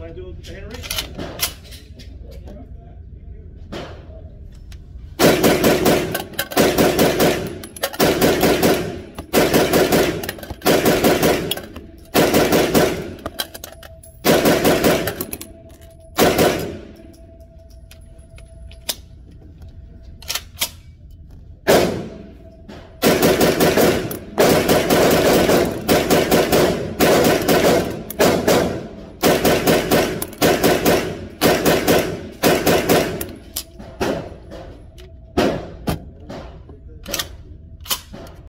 Glad to do the?